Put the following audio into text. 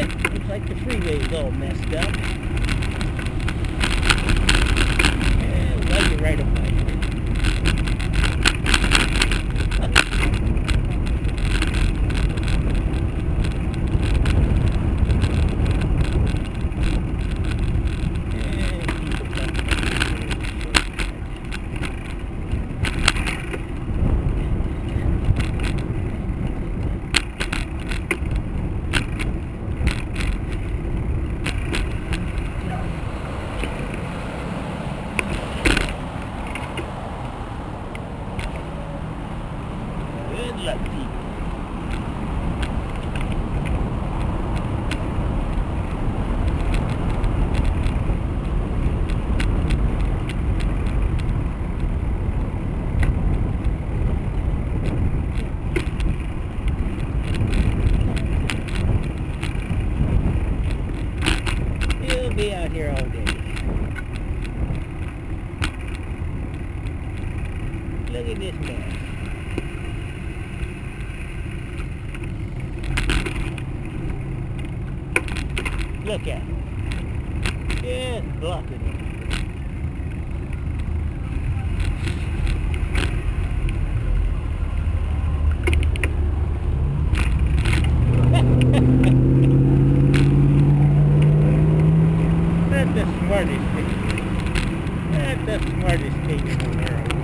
Looks like the freeway's all messed up. He'll be out here all day. Look at this man. look at it. It's blocking it. That's the smartest thing. That's the smartest thing in the world.